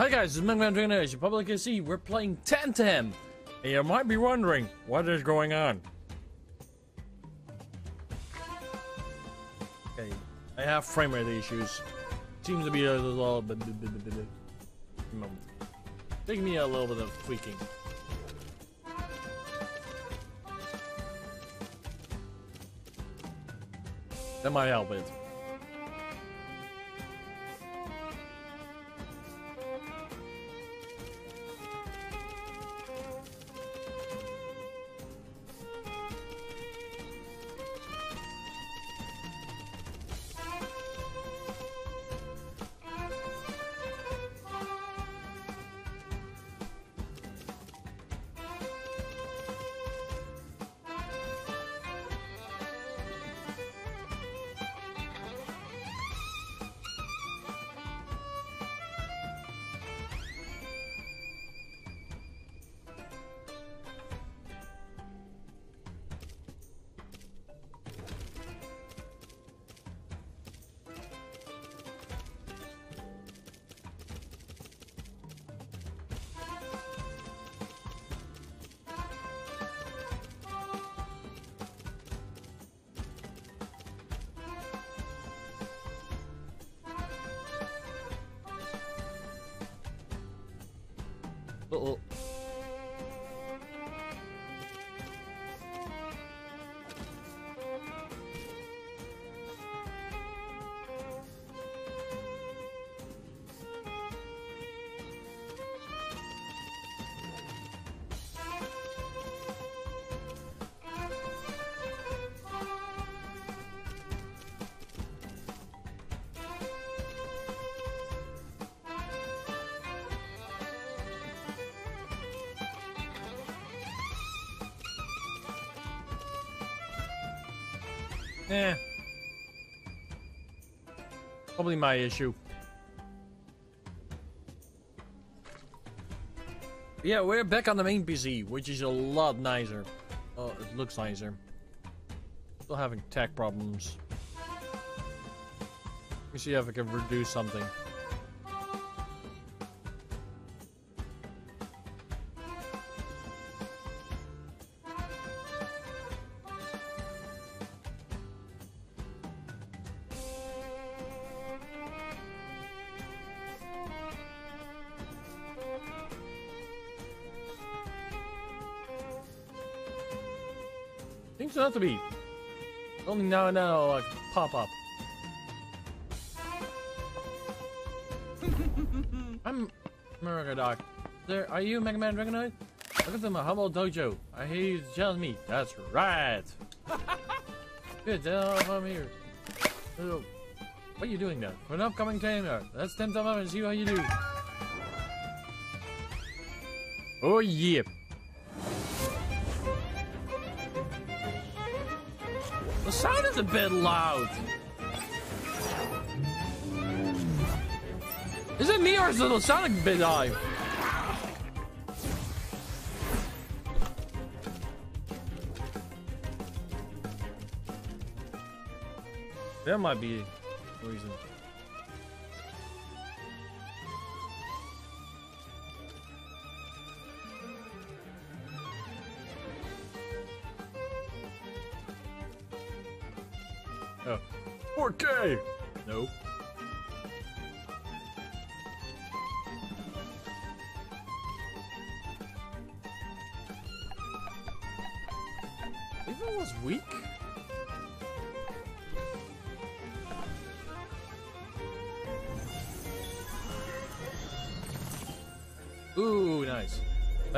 Hi guys, this is Mega Man Dragonoid. You probably can see we're playing Temtem. And you might be wondering what is going on. Okay, I have frame rate issues. Seems to be a little bit. Hmm. Take me a little bit of tweaking. That might help it. Probably my issue. Yeah, we're back on the main PC, which is a lot nicer. Oh, it looks nicer. Still having tech problems. Let me see if I can reduce something. Not to be. Only now and now, like, pop up. I'm America Doc. There, are you Mega Man Dragonoid? Welcome to my Humble Dojo. I hear you challenge me. That's right. Good, then I'm here. What are you doing now? For an upcoming trainer. Uh, let's tempt them up and see how you do. Oh yeah. A bit loud. Is it me or is sound a bit high? That might be reason.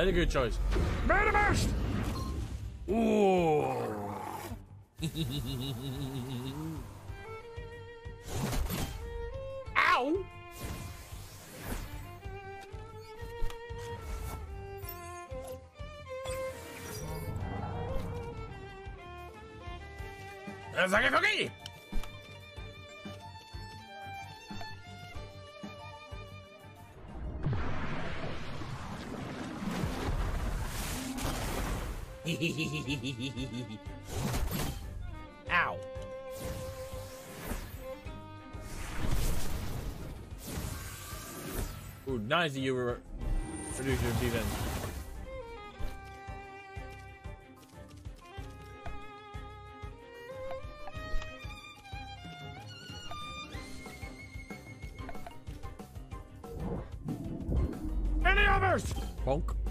Very good choice. Best! Ooh. Ow. Ooh, nice that you were reduce your defense. Any others? Bonk.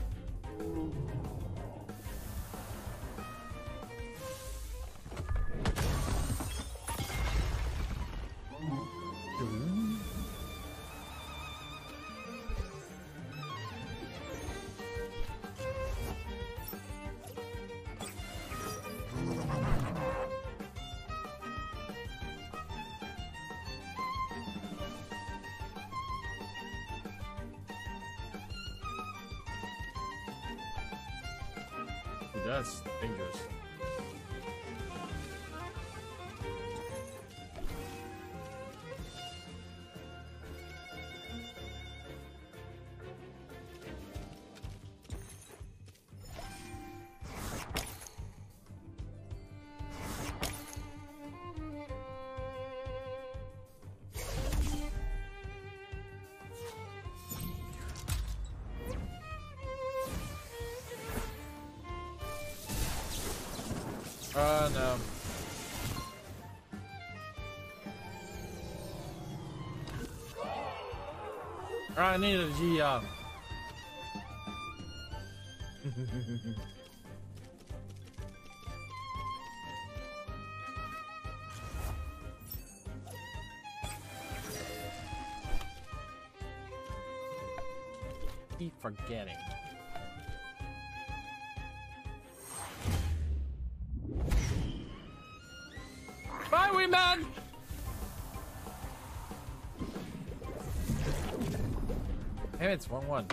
I need a G up. Keep forgetting. Damn, it's 1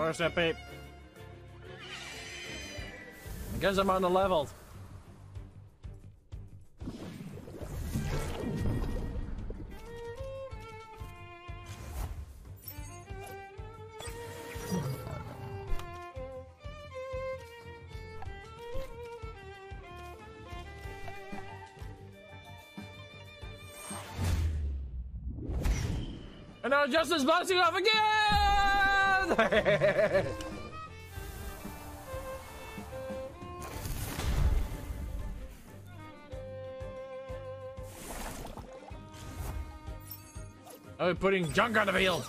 Force that babe. I guess I'm on the level. And now Justin's bouncing off again! Oh, putting junk on the field.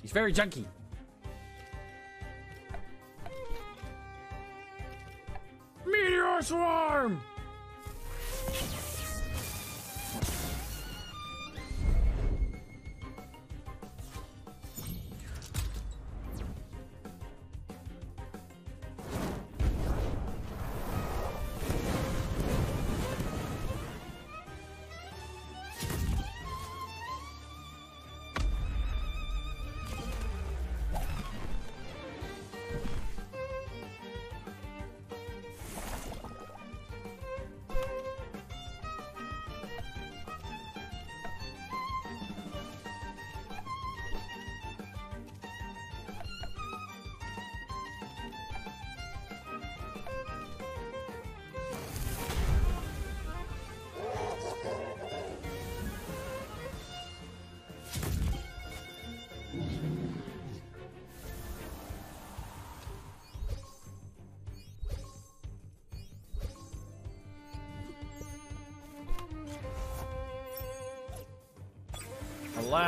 He's very junky. Meteor swarm!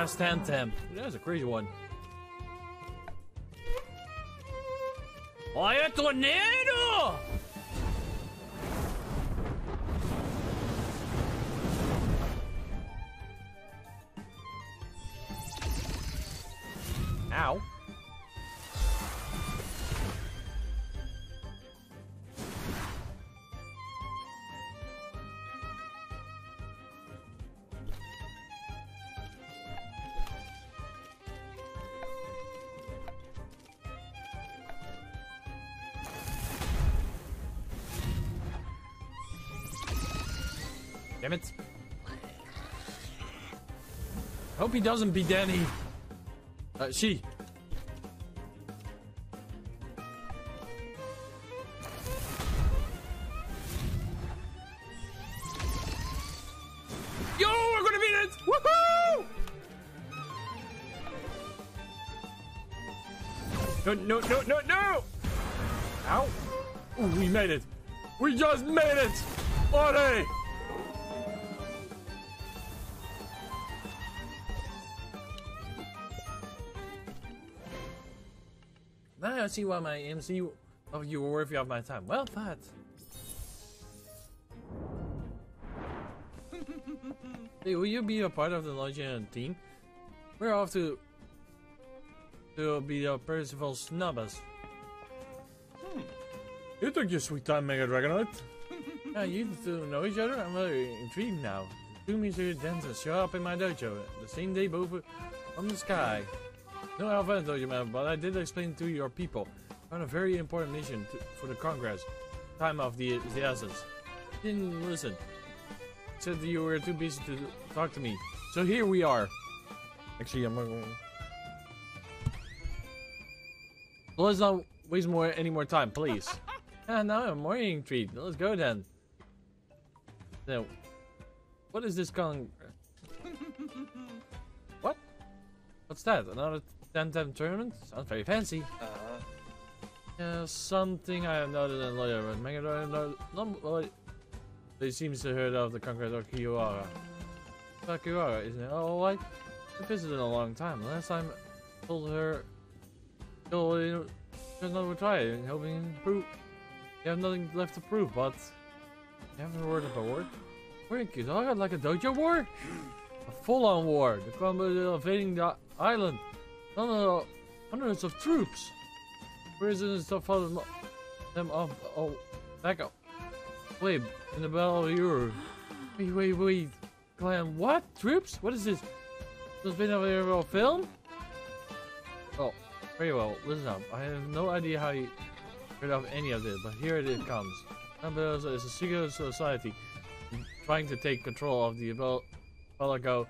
Last attempt. That was a crazy one. ¡Vaya tornado! Damn it. Hope he doesn't beat Danny. Uh, she. Yo, we're gonna beat it! Woohoo! No, no, no, no, no! Ow! Ooh, we made it! We just made it! Ore! I see why my MC of you were worthy of my time. Well thought. hey, will you be a part of the Legion team? We're off to to be the Percival Snubbers. Hmm. You took your sweet time, Mega Dragonoid. yeah, you two know each other? I'm very intrigued now. Two Mr. Dentists show up in my dojo the same day both from the sky. No Alpha Dojo man, but I did explain to your people. On a very important mission to, for the Congress. Time of the, the essence. Didn't listen. Said you were too busy to talk to me. So here we are. Actually, I'm going. Well, let's not waste more any more time, please. ah, now I'm more intrigued. Let's go then. Now, what is this con? what? What's that? Another 10-10 tournament? Sounds very fancy. Uh, Yeah, something I have noted in later, but Megadrive no, no, well, they seems to have heard of the Conqueror of Kiwara. Kiwara, isn't it? Oh, I I visited in a long time. Last time I told her, there's another try, and hoping to prove. You have nothing left to prove, but you haven't heard of a war. Where in Kiwara, like a dojo war? A full-on war. The Columbus invading the island. Hundreds hundreds of troops. Prisoners follow them, them up. Oh, back up. Wait, in the Battle of Europe. Wait, wait, wait. Clan, what? Troops? What is this? This been a real film? Oh, very well. Listen up. I have no idea how you heard of any of this, but here it comes. Numbers is a secret society trying to take control of the Belago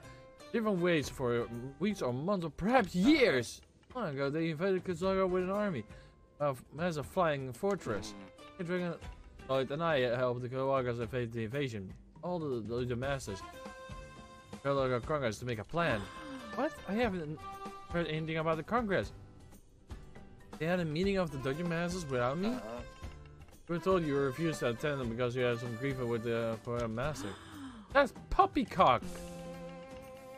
different ways for weeks or months or perhaps years. Long ago, they invaded Kazaga with an army of as a flying fortress. Dragon Lloyd and I helped the Kawagas evade the invasion. All the, the, the masters Kawaga Congress to make a plan. What? I haven't heard anything about the Congress. They had a meeting of the Dojo Masters without me? We were told you refused to attend them because you had some grief with the uh, master. That's poppycock!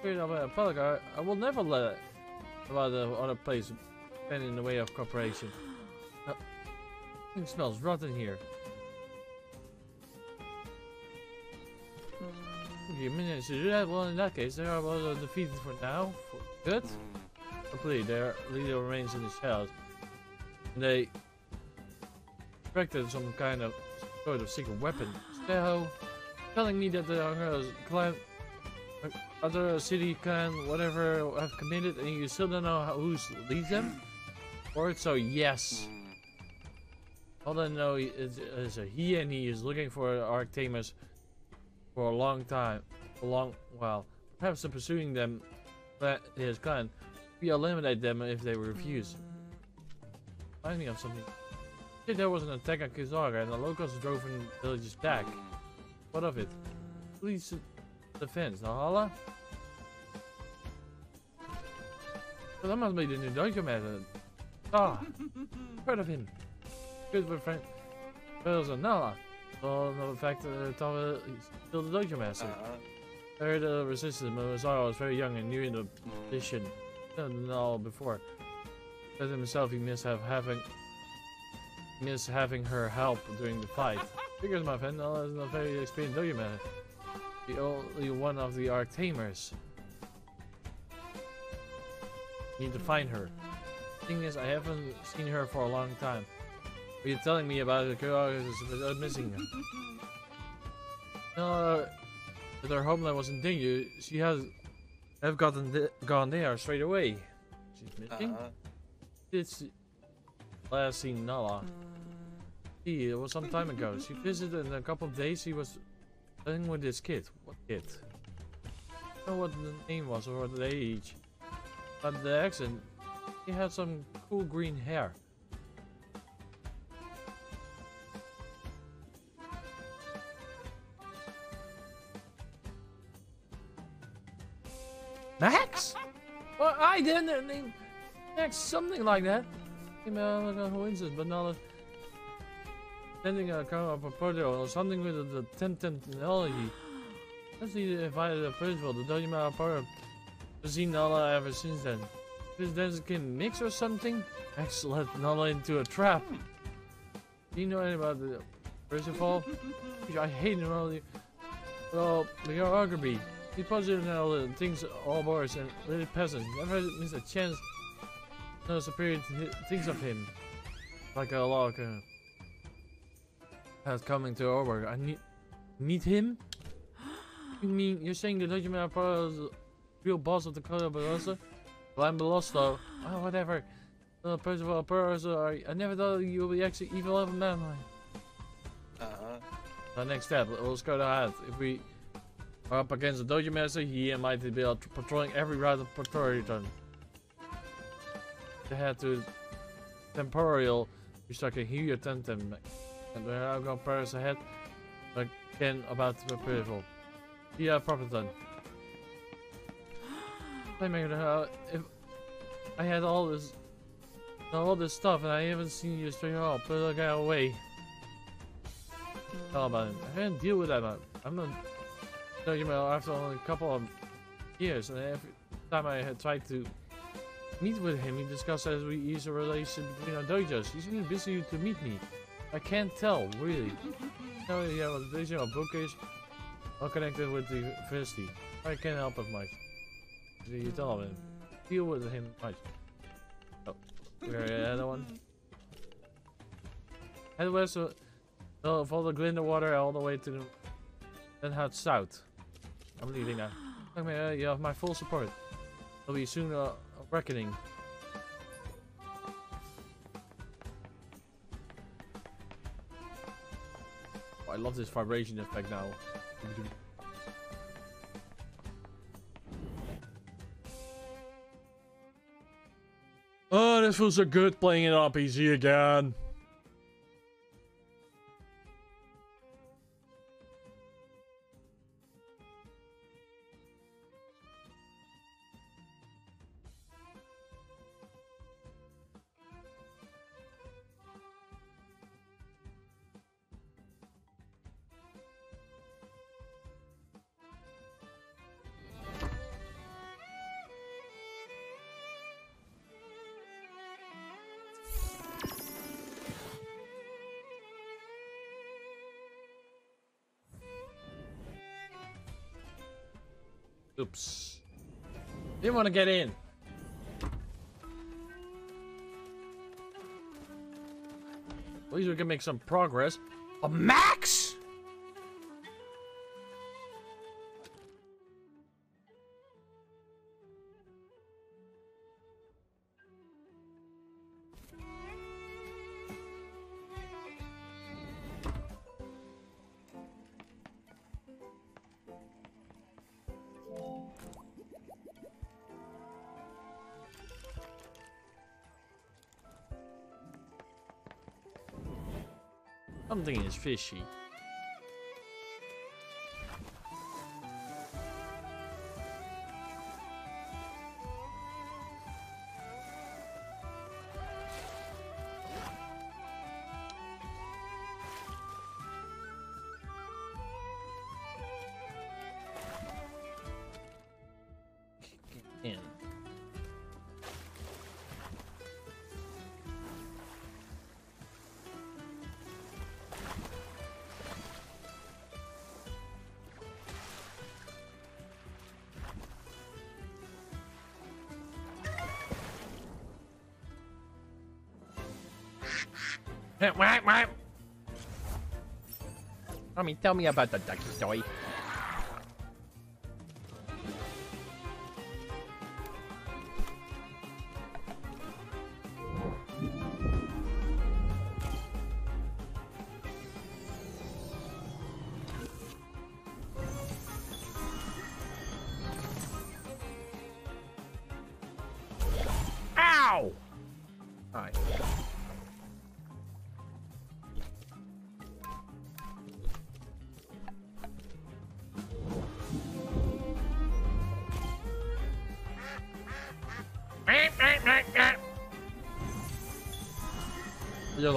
Spirit of a I will never let about the other place stand in the way of cooperation. Uh, it smells rotten here. Okay, minutes to do that. Well, in that case, they are well defeated for now. For good. Complete. Their leader remains in the shells. And they expected some kind of sort of secret weapon. So, telling me that the Hunger's clan, uh, Uh, other city clan, whatever, have committed, and you still don't know how, who leads them? Or so, yes. All I know is, is a he and he is looking for Arctamus for a long time, a long while. Perhaps in pursuing them, but his clan, we eliminate them if they refuse. Remind me of something. There was an attack on Kizaga and the locals drove in villages back. What of it? Please defense, Nahala? Well, that must be the new method. Ah, heard of him. Good with friend. Bells and Nala. Well, the fact that Tava is still the dojo master. uh, I heard of resistance, but Masaru was very young and new in the position. Didn't know before. Said himself he missed have having miss having her help during the fight. Figures my friend, Nala is not very experienced dojo man. The only one of the Arctamers. Need to find her. Thing is, I haven't seen her for a long time. Are you telling me about the girl is missing? No, that her homeland was in danger. She has have gotten th gone there straight away. She's missing. uh, It's last seen Nala. See, it was some time ago. She visited in a couple of days. She was thing with this kid. What kid? I don't know what the name was or the age. But the accent, he had some cool green hair. Max? Well, I didn't name Max something like that. Email like a coincidence, but not sending a kind of a portal or something with the temp technology. Let's see if I the principal, the Doji Mario I've seen Nala ever since then. This there's a mix or something? Max let Nala into a trap. Do you know anything about the first of all? I hate Nala. Well, the Argerby. He positive now things all boys and little peasants never miss a chance. No superior things of him. Like a log uh, has coming to over. I need meet him? You mean you're saying the Legend of is real boss of the color Barossa? Well I'm Belosto. Oh whatever. Uh, Percival Barossa, I never thought you would be actually evil of a man. Uh-huh. The next step, let's go to ahead. If we are up against the Dojo Master, he might be patrolling every route of Praetorian. They had to temporal restructure here Temtem. And we are going Paris ahead again about the approval. Yeah, proper done. I mean, uh, if I had all this, all this stuff, and I haven't seen you straight up, put the guy away. Tell about him. I can't deal with that. Man. I'm not no, you know, after only a couple of years, and every time I had tried to meet with him, he discussed as we ease a relation between our dojos. He's really busy to meet me. I can't tell, really. no, yeah, well, this, you know, bookish, all connected with the university. I can't help it much. You tell him. Deal with him much. Oh, we're the other one. Head west, uh, follow the Glinder water all the way to the, then head south. I'm leaving now. You have my full support. There'll be soon a reckoning. I love this vibration effect now. Oh, this feels so good playing it on PC again. Oops. Didn't want to get in. At least we can make some progress. A max? Is fishy. Mommy, tell me about the ducky toy.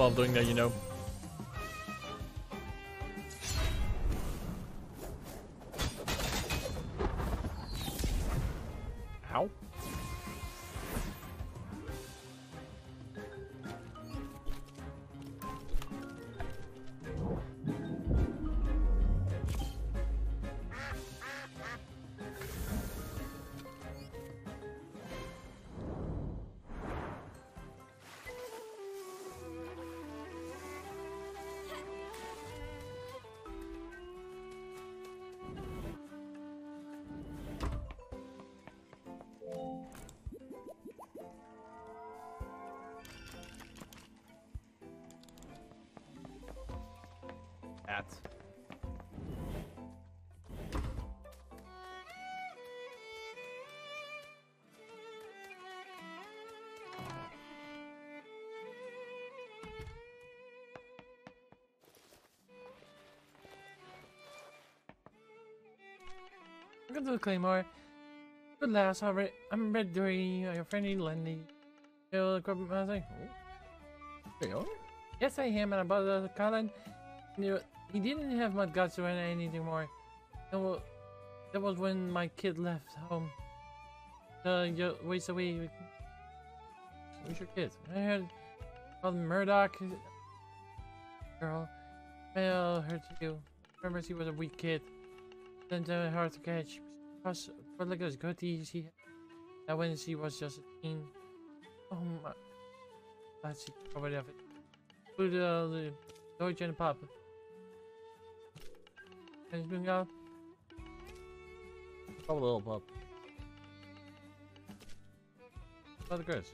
Love doing that, you know. At. Welcome to the Claymore. Good last, I'm Red, I'm Red Dory, your friendly Lenny. My thing. Hey, oh? Yes, I am, and I bought the Colin. He didn't have much guts to run anything more. And well, that was when my kid left home. Uh, waste away. Where's your kid? I heard called Murdoch. Girl, I'll hurt you. Remember, she was a weak kid. Then uh, hard to catch. Was for like as good she that when she was just a teen. Oh my. Glad she of it. Put uh, the Deutsche and Papa. Anything else? Probably a little pup. Play the Chris.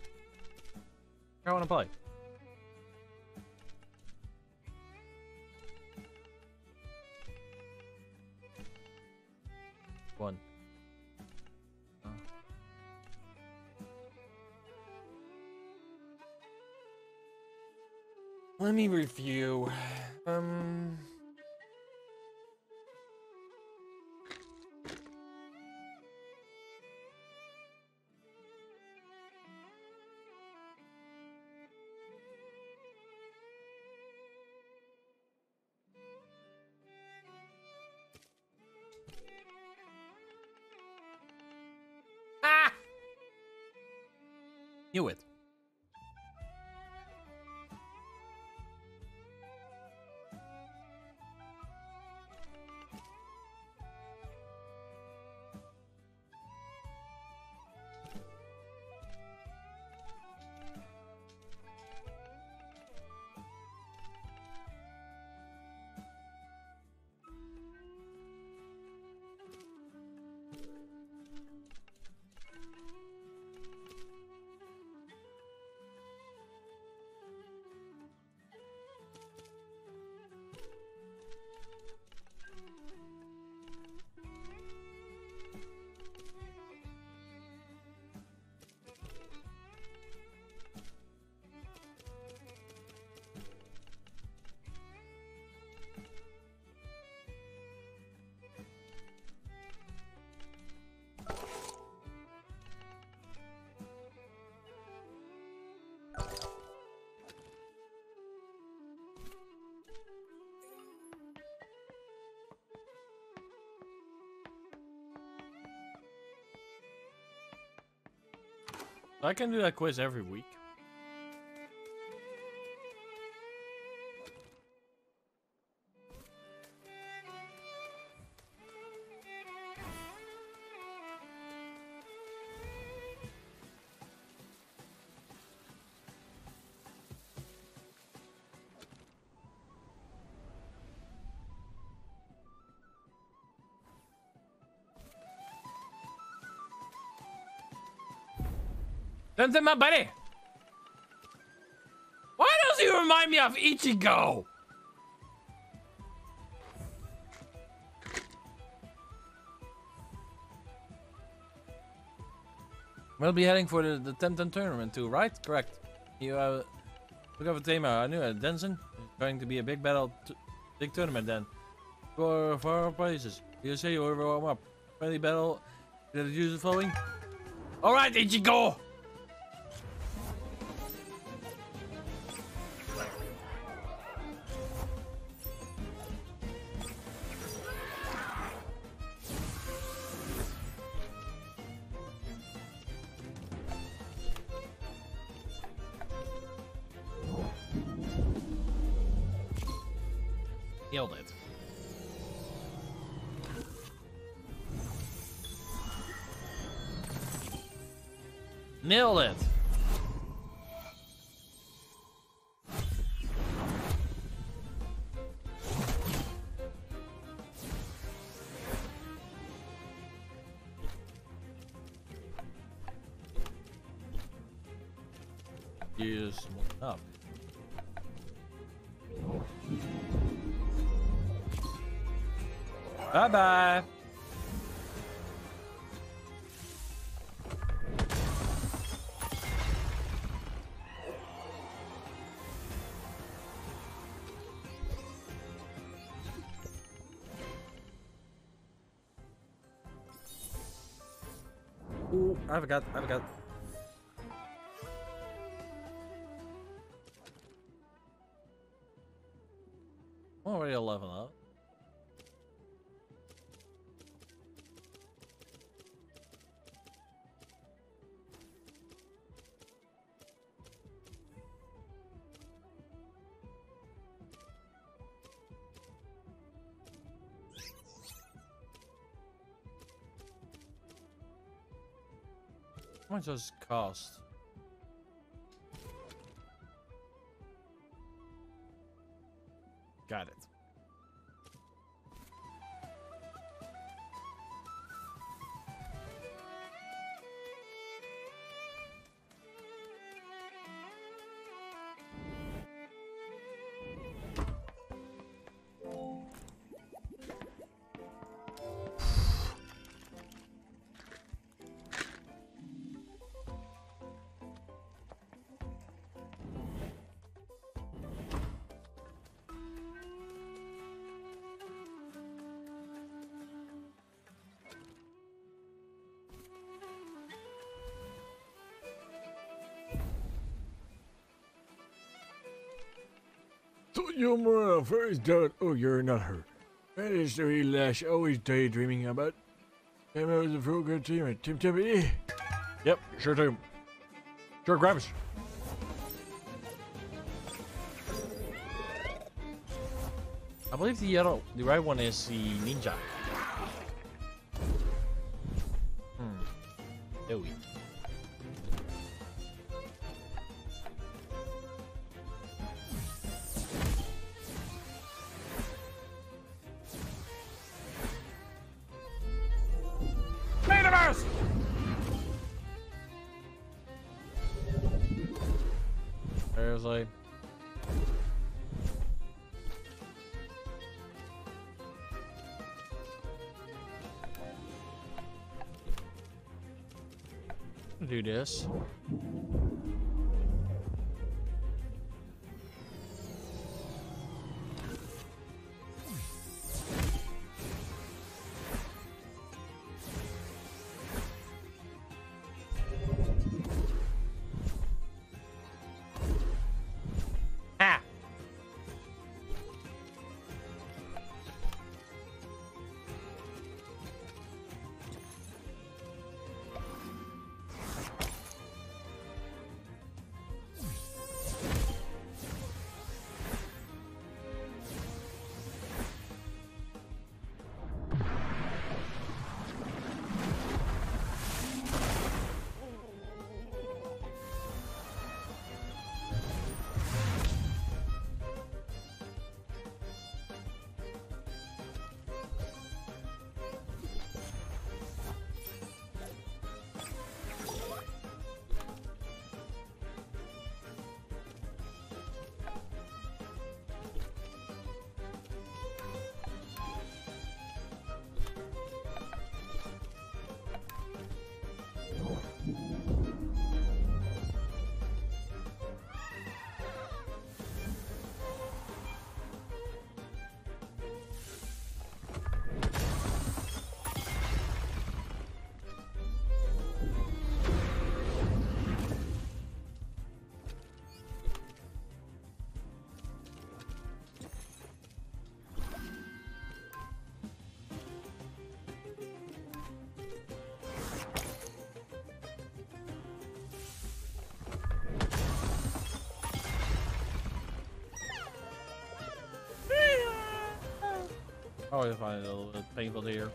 I want to play. One. Oh. Let me review. Knew I can do that quiz every week. Something, my buddy. Why does he remind me of Ichigo? We'll be heading for the, the Temtem tournament too, right? Correct. You uh, look up a theme. I knew it. Denson. It's going to be a big battle, big tournament then. For for our places. You say you warm up. Friendly battle. Did it use the following? All right, Ichigo. It. Nailed it. Bye. Ooh, I forgot, I forgot. Does cost? Your moral first doubt. Oh, you're not her. That is the lash always daydreaming about. Came out with the program team at Tim Timmy. Eh? Yep, sure do. Sure, grab it. I believe the yellow, the right one is the ninja. Do this. Always find it a little bit painful to hear.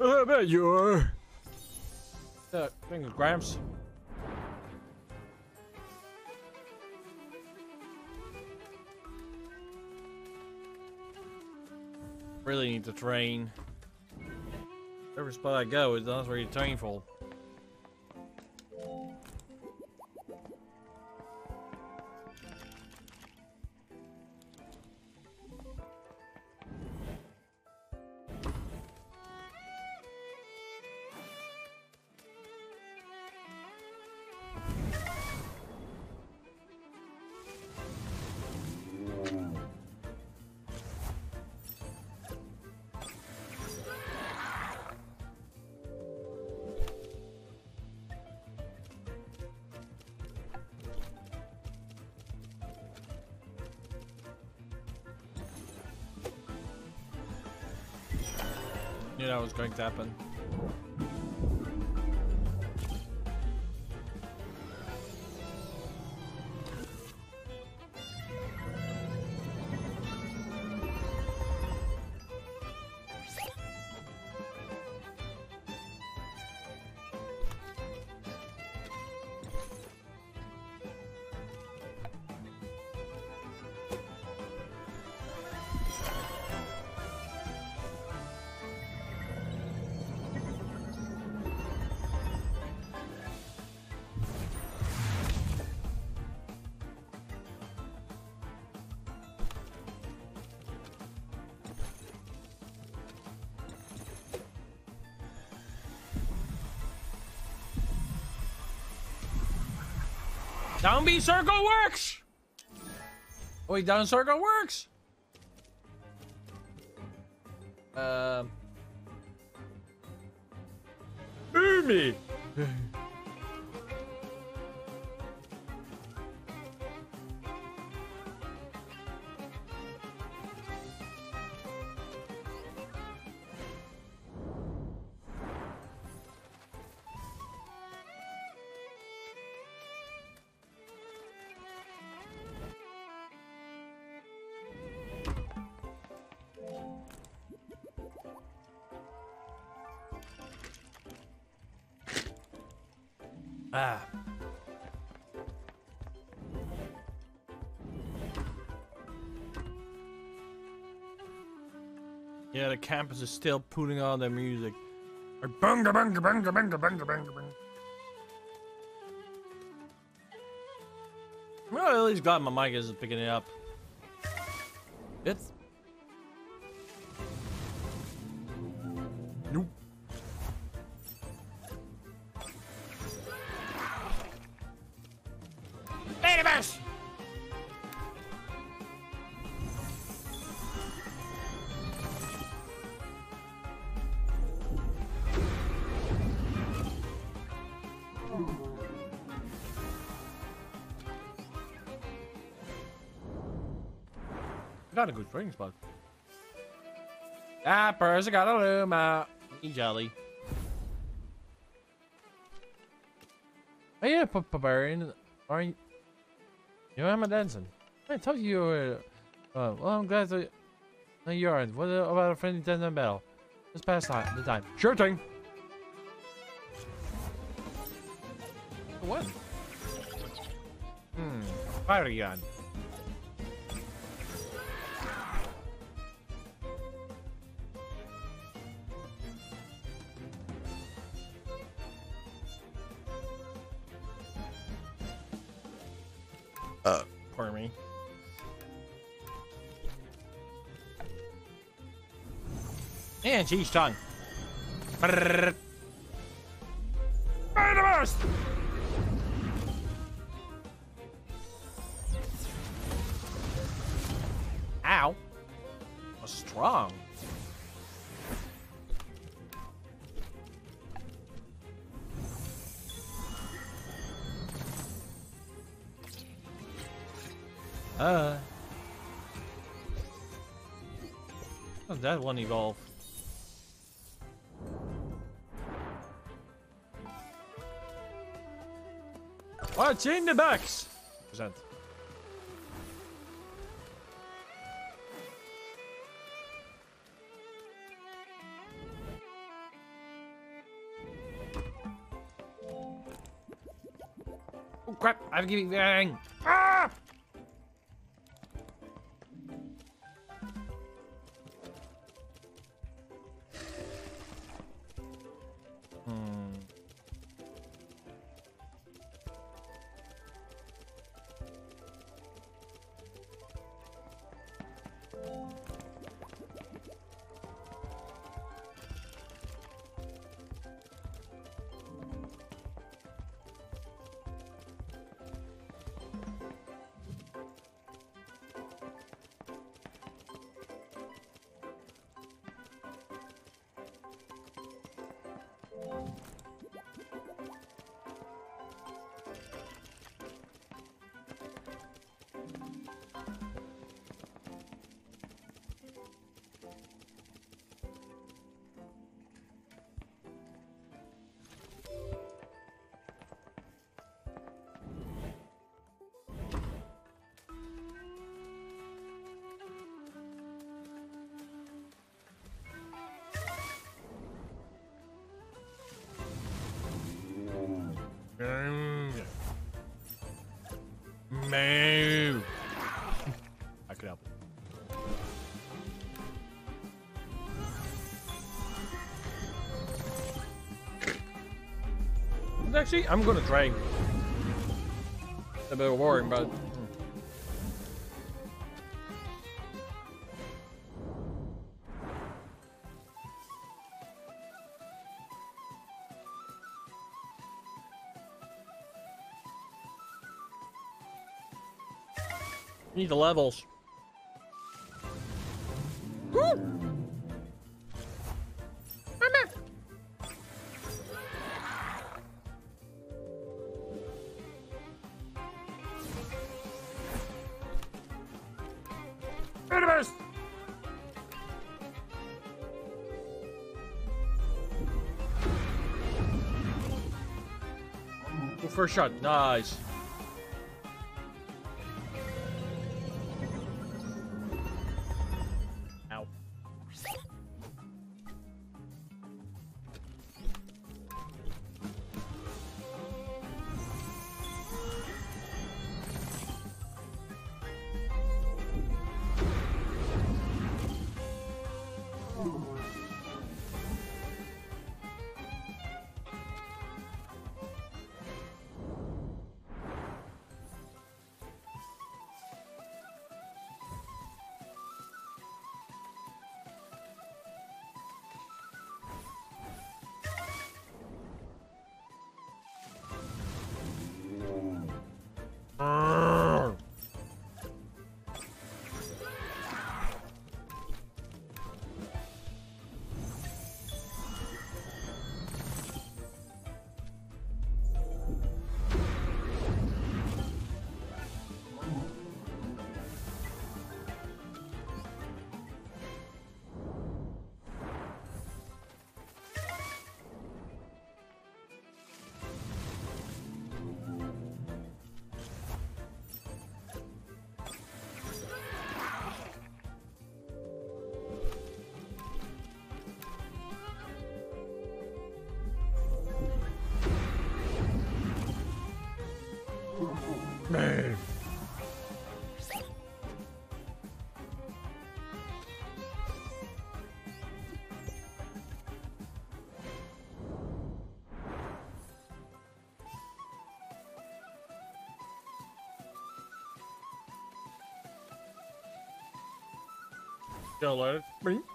I bet you are. Uh, you, Gramps. Really need to train. Every spot I go is not very painful. Knew that to happen. Down B circle works! Oh, Wait, down circle works! The campus is still putting on their music. Like, bunga bunga bunga bunga bunga bunga bunga. Well, at least glad my mic is picking it up. Good training spot. Ah, Percy got a out. Eat jelly. Oh yeah, P Barbarian. Aren't you? You're a dancing. I told you you were. Uh, well, I'm glad that you aren't. What about a friendly dancing battle? Just pass time, the time. Sure thing. What? Hmm. Fire gun. Tongue. Brrrr. Burst! Ow. Was strong. Uh. Oh, that one evolve. Now change the backs. Present. Oh crap, I'm giving bang. Actually, I'm gonna try. A bit worrying, but. Need the levels. Shot, nice. Man. Gonna let it.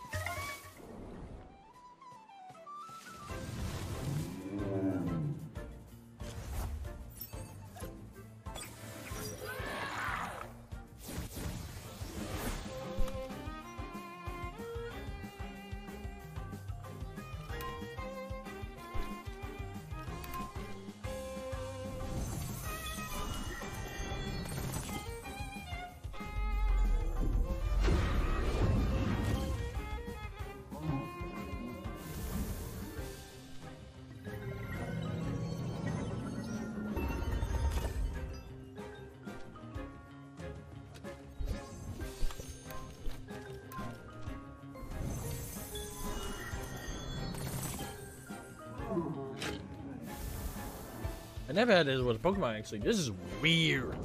Never had this with Pokemon actually. This is weird.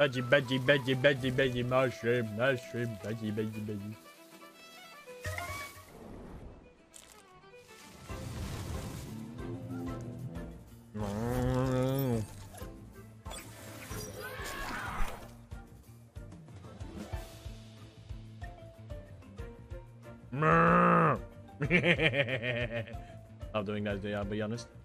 Veggie, veggie, veggie, veggie, veggie, mushroom, mushroom, veggie, veggie. I'm doing that, I'll be honest.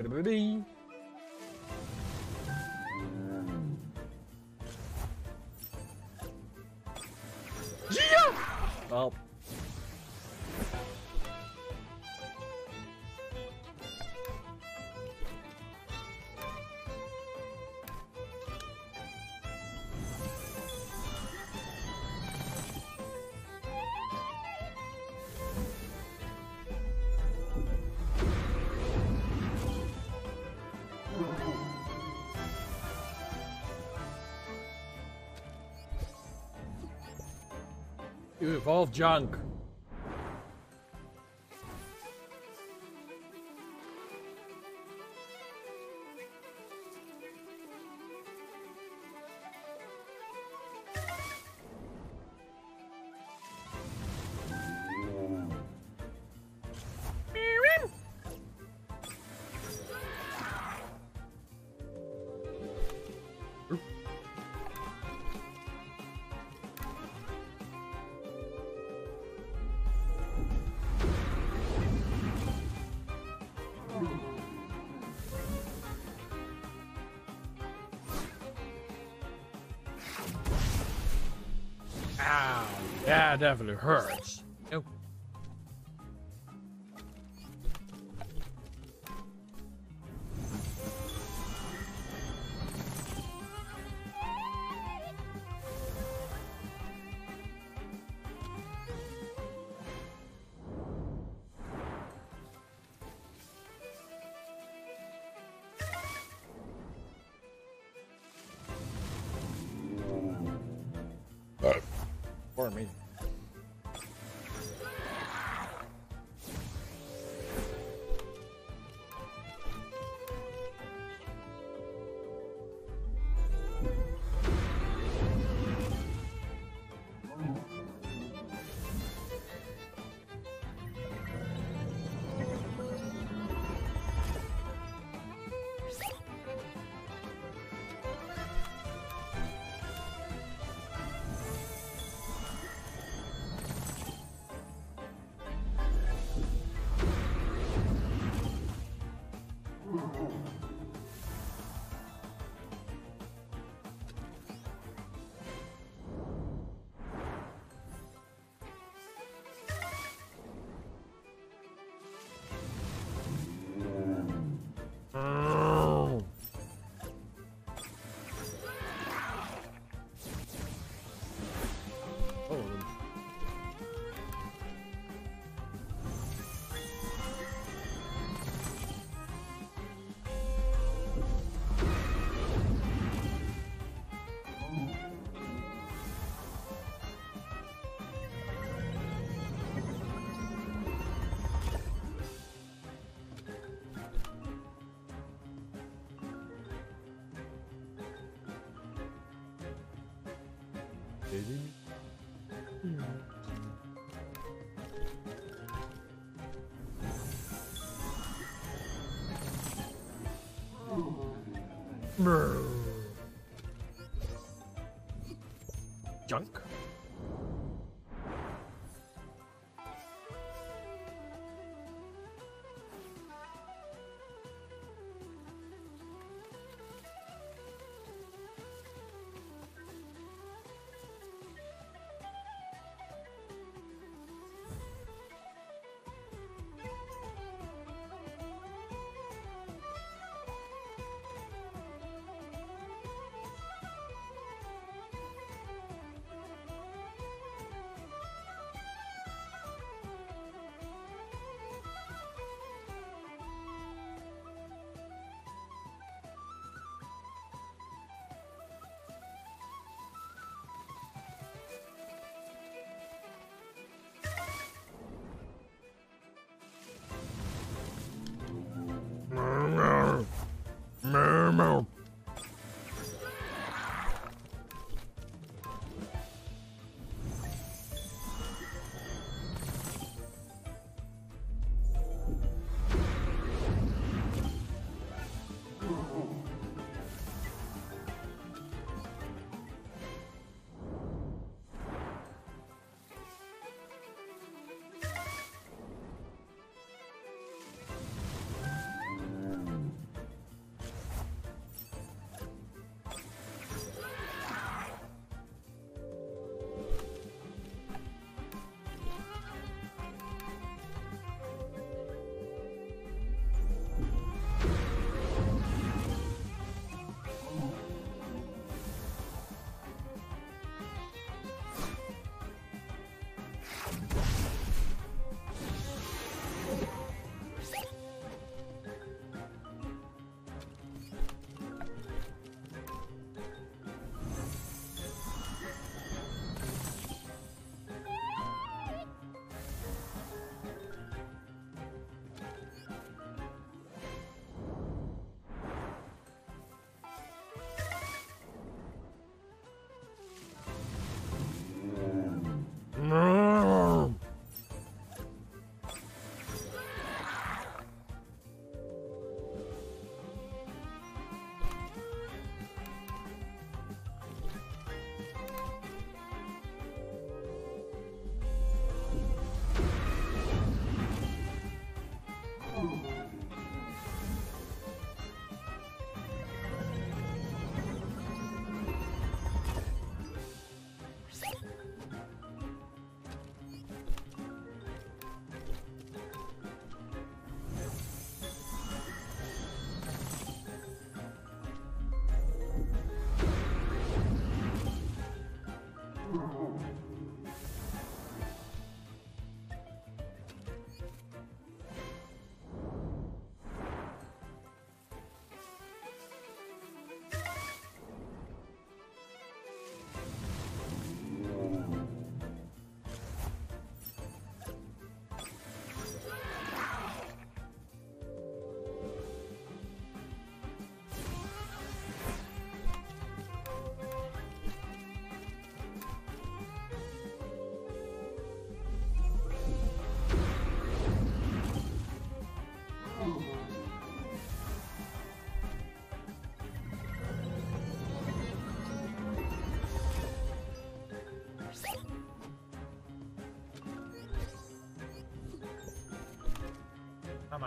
Ba-da-ba-dee. Yeah! You evolve junk. It definitely hurts. Junk.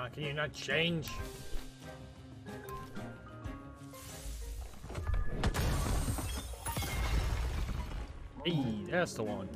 On, can you not change? Hey, that's the one.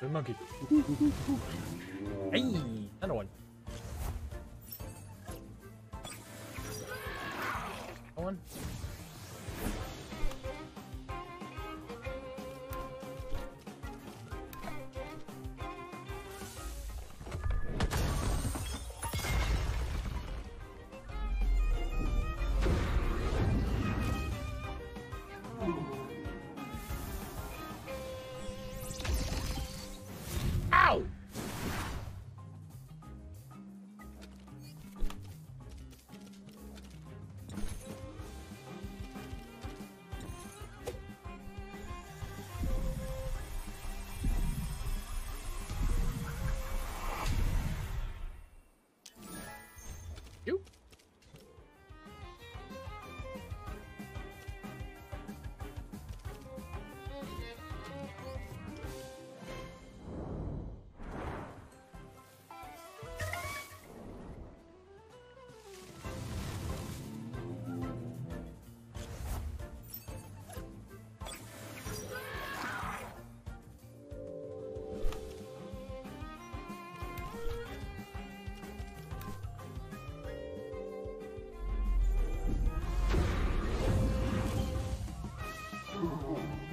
The monkey. hey, another one. One.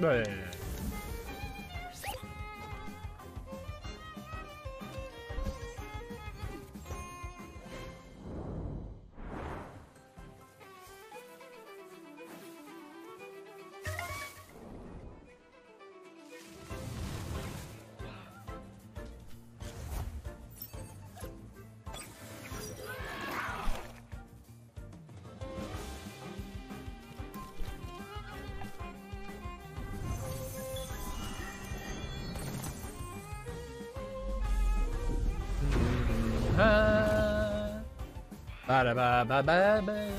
Hey. Barabá, babá, babá.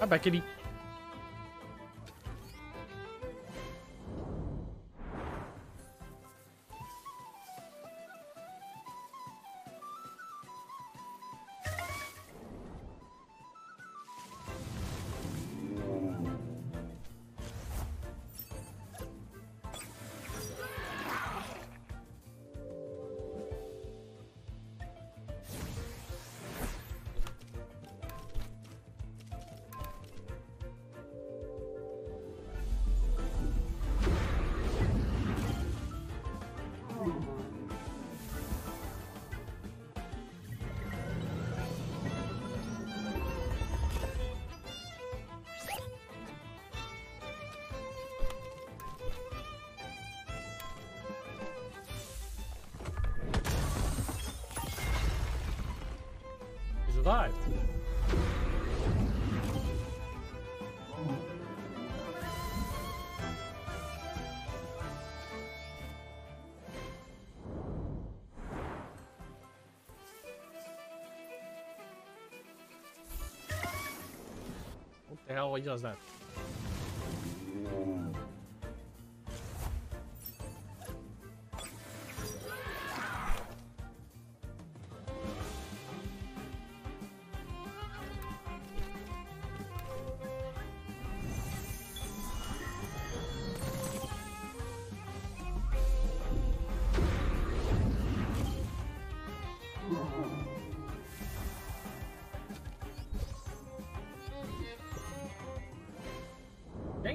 Ah, mas aquele Alive. What the hell? He does that?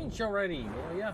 Ain't you ready, will ya?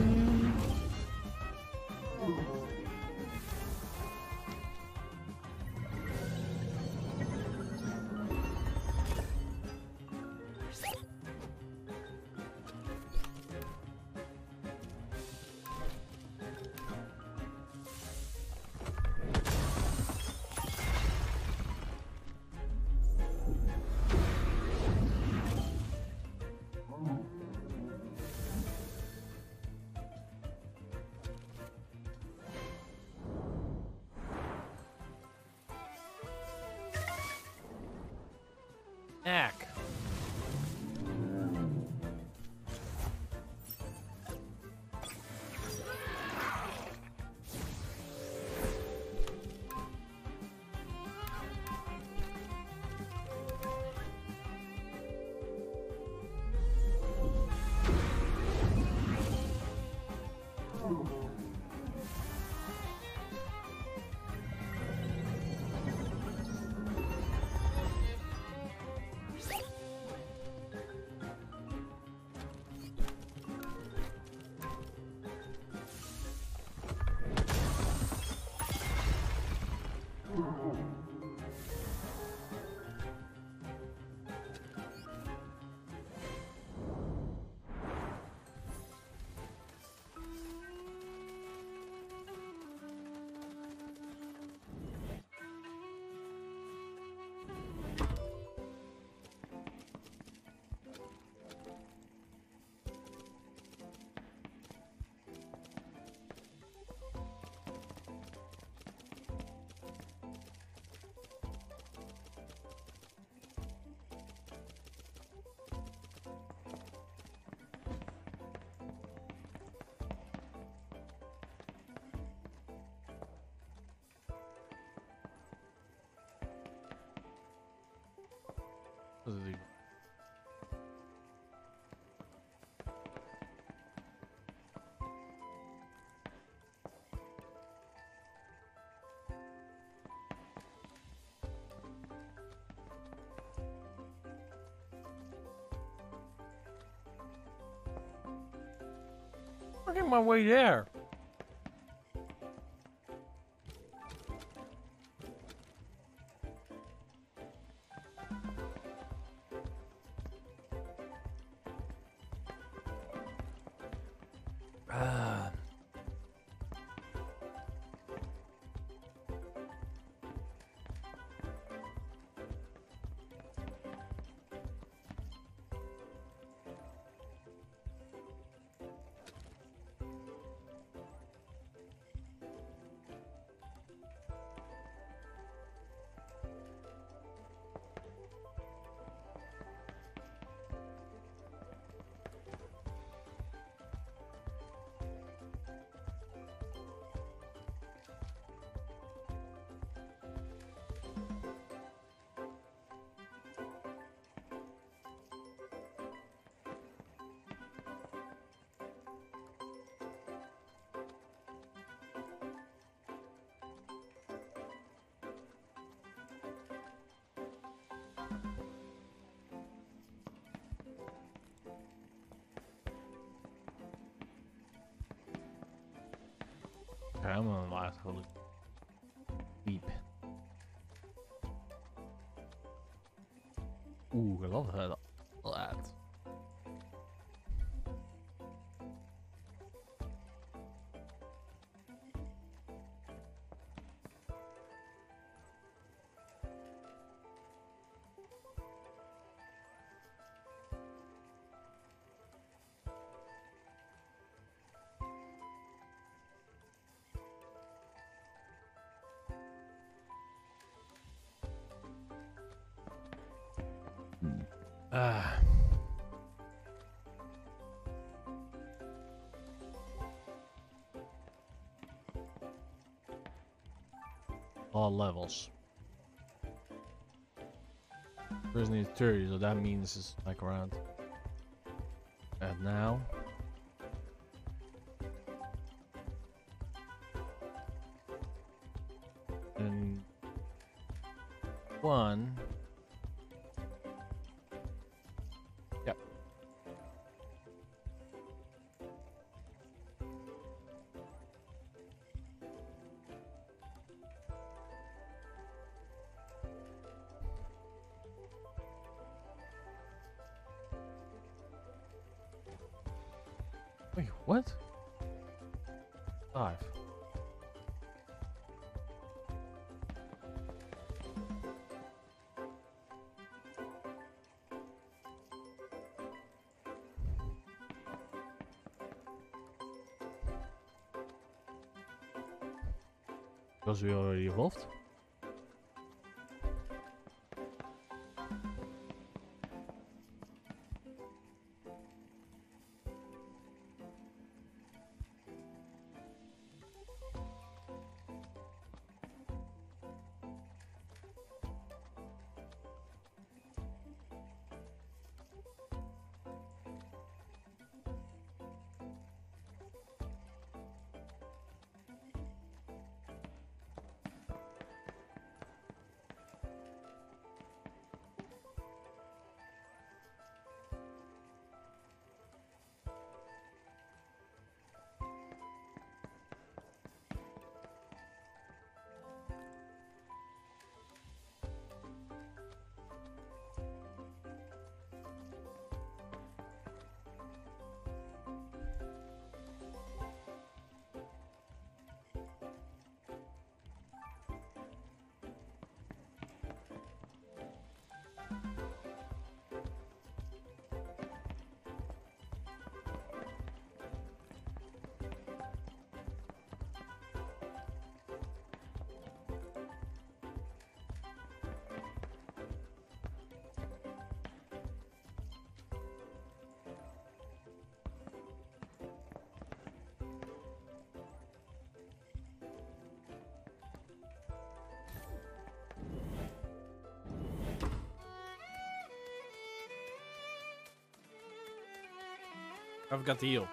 Act. Ack. Illegal. my way there. Okay, I'm gonna last hold deep. Ooh, I love that. Ah. All levels. Prison is 30, so that means it's like around. And now. And one. Because we already evolved. I've got the heal.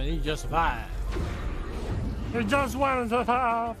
And he just survived. He just wanted to survive.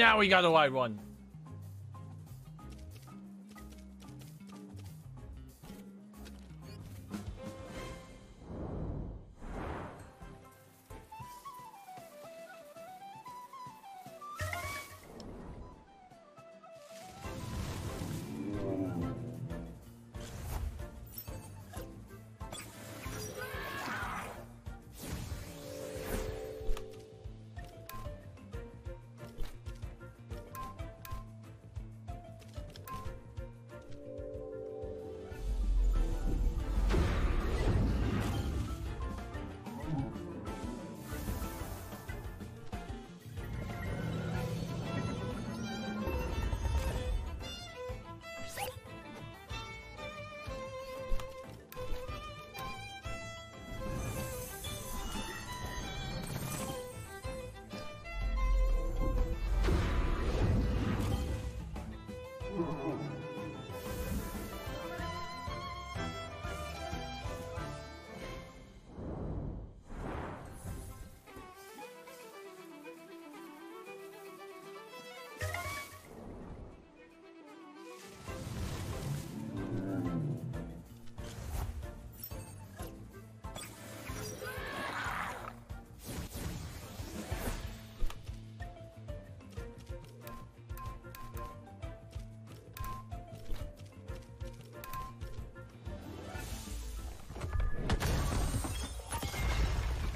Now we got a wide one.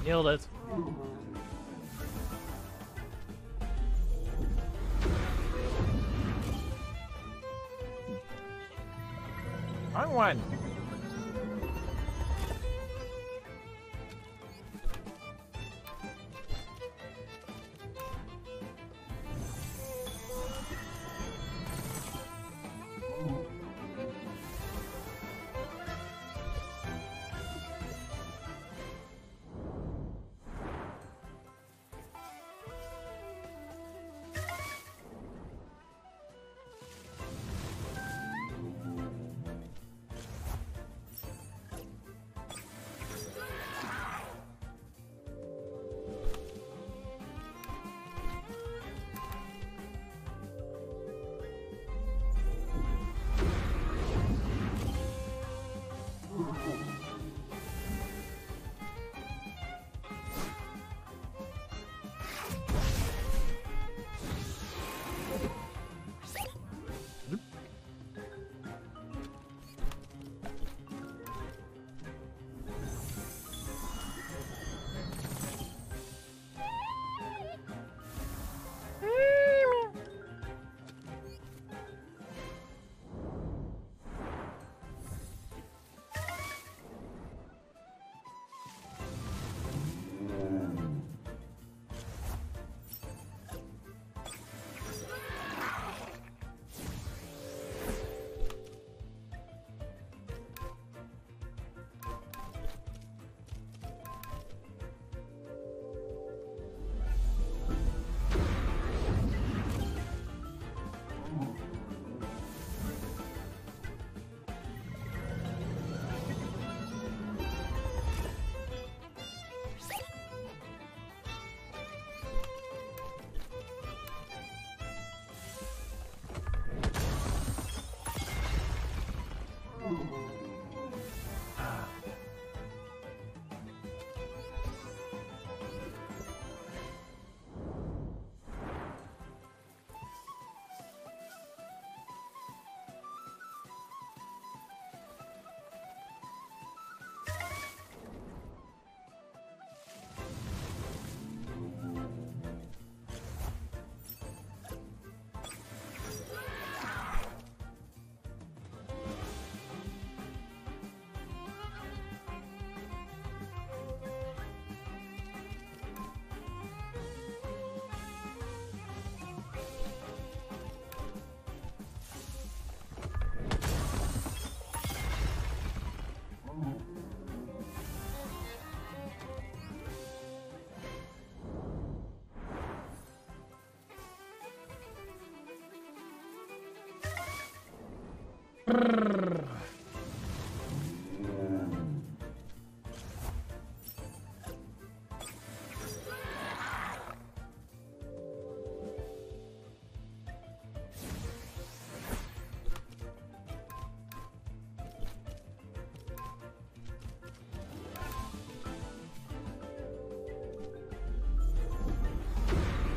Nailed it.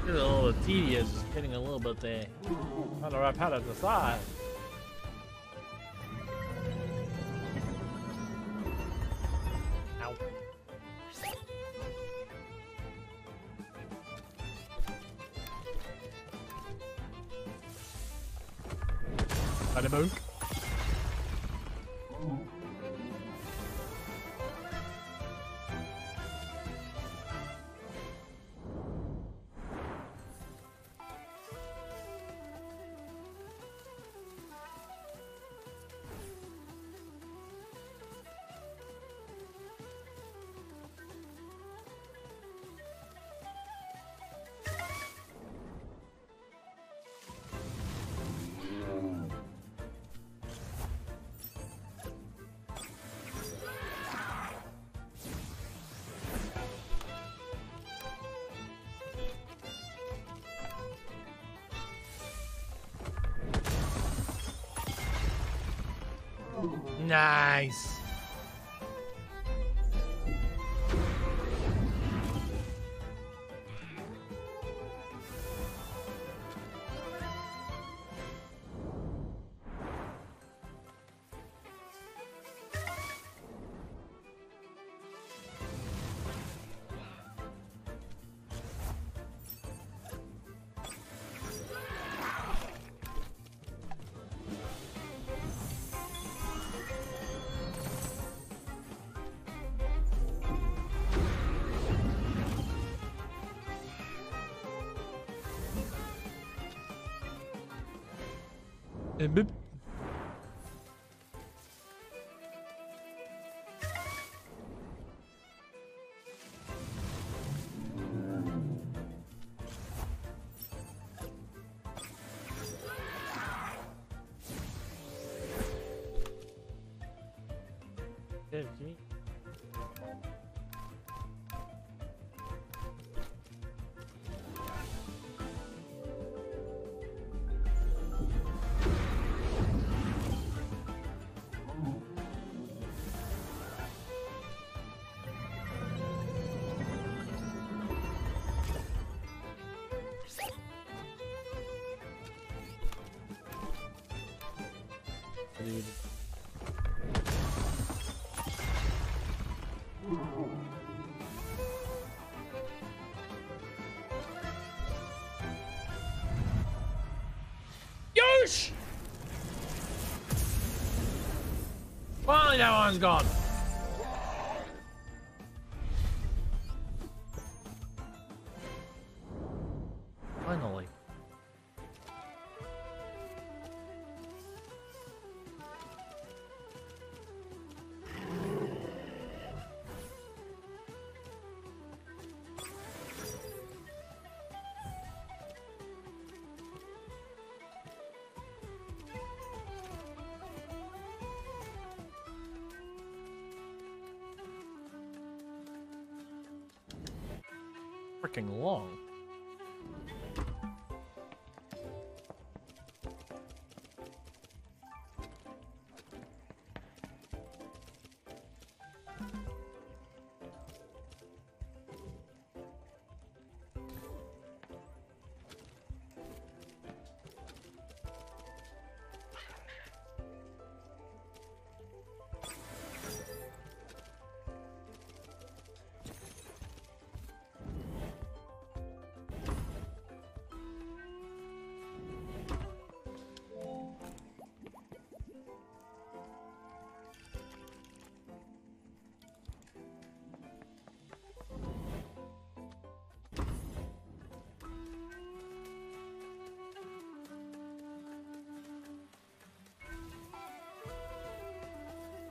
It's a little tedious, just getting a little bit there. Trying to wrap out at the side. Nice. Dude. Yosh! Finally, that one's gone. Freaking long.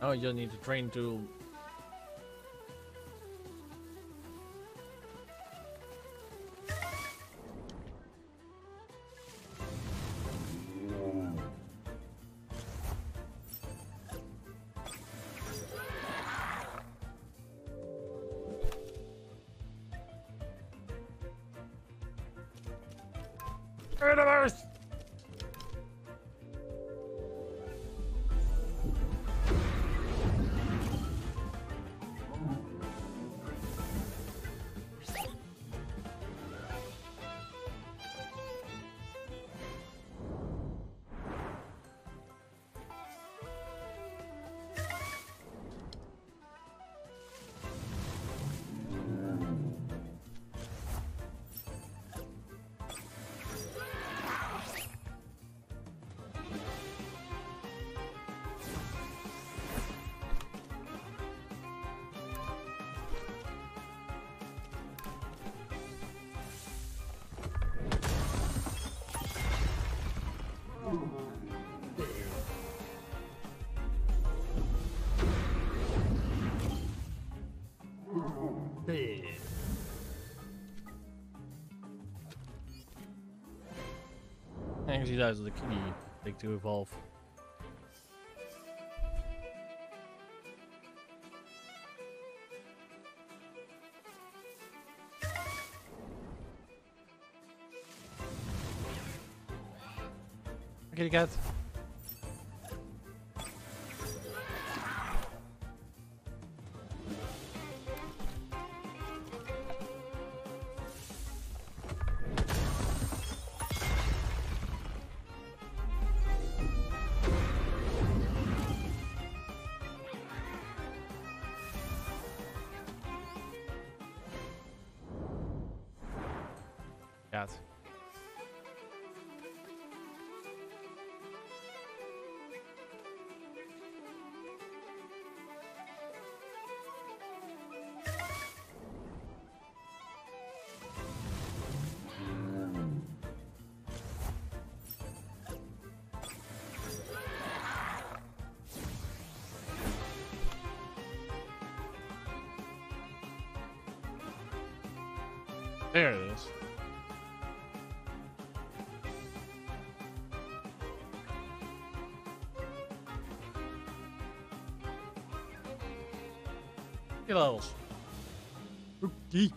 Oh, you'll need to train to. Thanks, you guys, the key. Take to evolve. Kitty cat. Cat. There it is. Levels. Okay.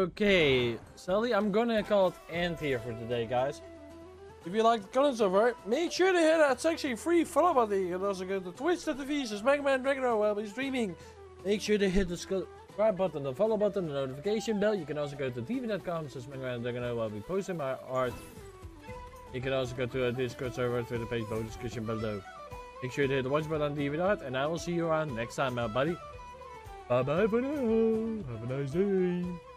Okay, Sally, I'm gonna call it end here for today, guys. If you like the content so far, make sure to hit that sexy free follow button. You can also go to twitch.tv slash Mega Man Dragon while we streaming. Make sure to hit the subscribe button, the follow button, the notification bell. You can also go to tv.com slash Mega Man Dragon while we posting my art. You can also go to our Discord server through the page below description below. Make sure to hit the watch button on DeviantArt, and I will see you around next time, my buddy. Bye bye for now. Have a nice day.